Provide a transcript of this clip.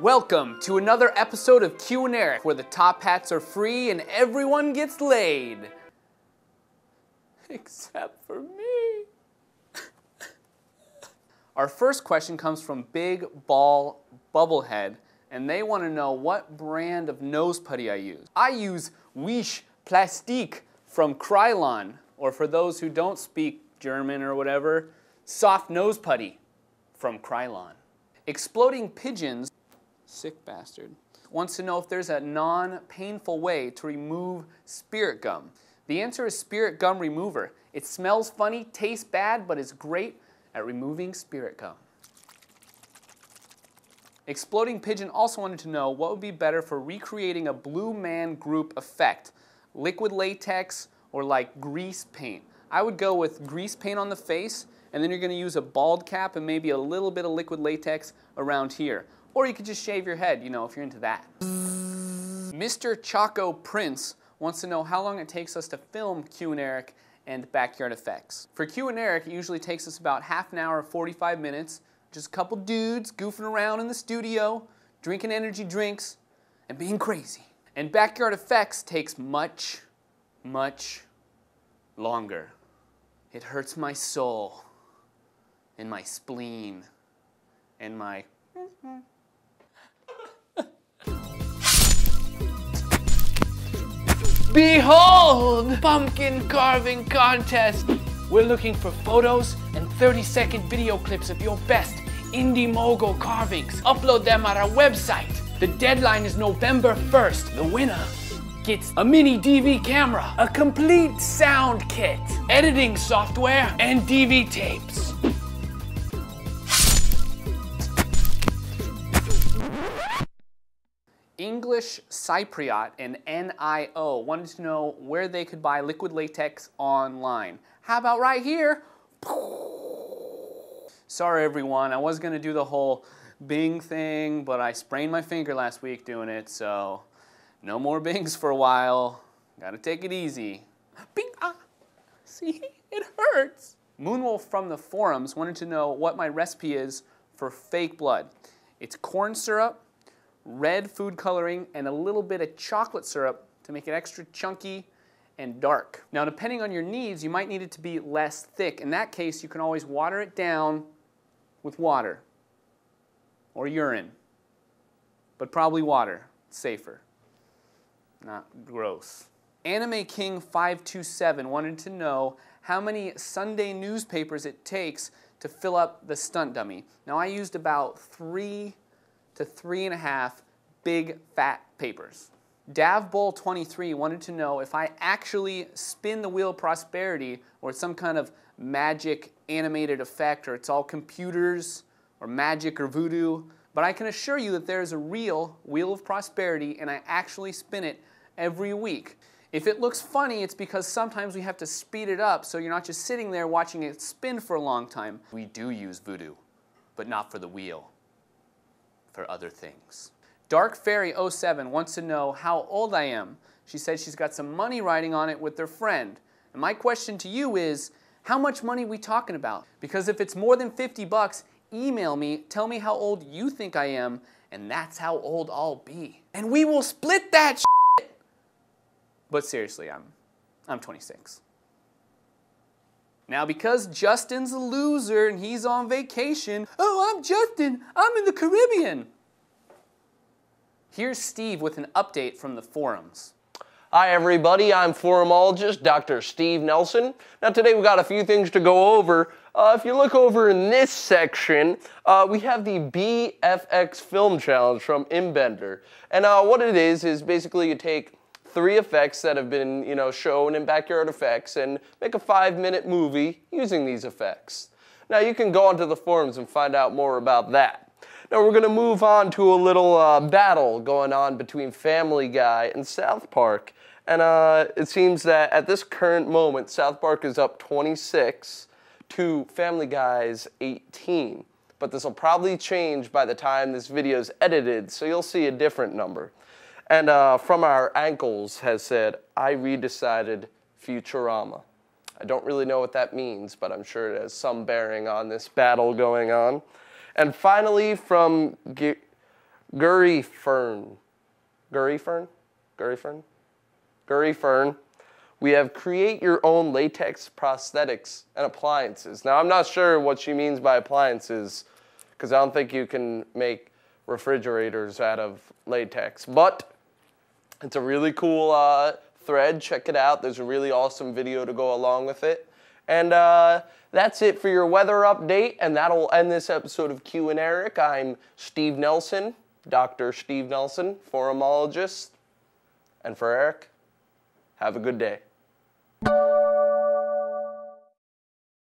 Welcome to another episode of Q and Erik, where the top hats are free and everyone gets laid. Except for me. Our first question comes from Big Ball Bubblehead, and they want to know what brand of nose putty I use. I use Wish Plastique from Kryolan, or for those who don't speak German or whatever, soft nose putty from Kryolan. Exploding Pigeons, sick bastard, wants to know if there's a non-painful way to remove spirit gum. The answer is spirit gum remover. It smells funny, tastes bad, but is great at removing spirit gum. Exploding Pigeon also wanted to know what would be better for recreating a Blue Man Group effect, liquid latex or like grease paint. I would go with grease paint on the face and then you're going to use a bald cap and maybe a little bit of liquid latex around here. Or you could just shave your head, you know, if you're into that. Mr. Choco Prince wants to know how long it takes us to film Q and Erik and Backyard Effects. For Q and Erik, it usually takes us about half an hour, 45 minutes, just a couple dudes goofing around in the studio, drinking energy drinks, and being crazy. And Backyard Effects takes much, much longer. It hurts my soul and my spleen and my Behold! Pumpkin carving contest! We're looking for photos and 30 second video clips of your best Indy Mogul carvings. Upload them on our website. The deadline is November 1st. The winner gets a mini DV camera, a complete sound kit, editing software, and DV tapes. English Cypriot and NIO wanted to know where they could buy liquid latex online. How about right here? Sorry everyone, I was gonna do the whole Bing thing, but I sprained my finger last week doing it, so no more Bings for a while. Gotta take it easy. Bing, ah, see, it hurts. Moonwolf from the forums wanted to know what my recipe is for fake blood. It's corn syrup, red food coloring, and a little bit of chocolate syrup to make it extra chunky and dark. Now, depending on your needs, you might need it to be less thick. In that case, you can always water it down with water or urine, but probably water. It's safer, not gross. Anime King 527 wanted to know how many Sunday newspapers it takes to fill up the stunt dummy. Now, I used about three to three and a half big fat papers. DavBowl23 wanted to know if I actually spin the wheel of prosperity or it's some kind of magic animated effect or it's all computers or magic or voodoo. But I can assure you that there is a real wheel of prosperity and I actually spin it every week. If it looks funny, it's because sometimes we have to speed it up so you're not just sitting there watching it spin for a long time. We do use voodoo, but not for the wheel for other things. Dark Fairy 07 wants to know how old I am. She said she's got some money riding on it with their friend. And my question to you is, how much money are we talking about? Because if it's more than 50 bucks, email me, tell me how old you think I am, and that's how old I'll be. And we will split that shit. But seriously, I'm, I'm 26. Now, because Justin's a loser and he's on vacation, oh, I'm Justin, I'm in the Caribbean. Here's Steve with an update from the forums. Hi everybody, I'm forumologist Dr. Steve Nelson. Now today we got a few things to go over. Uh, if you look over in this section, uh, we have the BFX Film Challenge from Imbender. And uh, what it is, is basically you take three effects that have been, you know, shown in Backyard Effects and make a five minute movie using these effects. Now you can go onto the forums and find out more about that. Now we're going to move on to a little uh, battle going on between Family Guy and South Park. And uh, it seems that at this current moment, South Park is up 26 to Family Guy's 18. But this will probably change by the time this video is edited, so you'll see a different number. And uh, from our ankles has said, I redecided Futurama. I don't really know what that means, but I'm sure it has some bearing on this battle going on. And finally, from G Gurry Fern. Gurry Fern? Gurry Fern? Gurry Fern. We have create your own latex prosthetics and appliances. Now, I'm not sure what she means by appliances because I don't think you can make refrigerators out of latex, but it's a really cool uh, thread. Check it out. There's a really awesome video to go along with it. And uh, that's it for your weather update, and that'll end this episode of Q and Erik. I'm Steve Nelson, Dr. Steve Nelson, forumologist. And for Erik, have a good day.